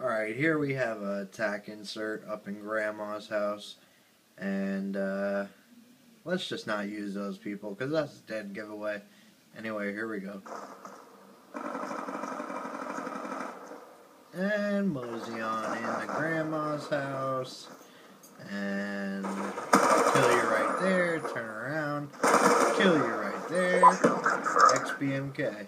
Alright, here we have a tac insert up in Grandma's house. And, uh, let's just not use those people, because that's a dead giveaway. Anyway, here we go. And mosey on into Grandma's house. And kill you right there, turn around, kill you right there. XBMK.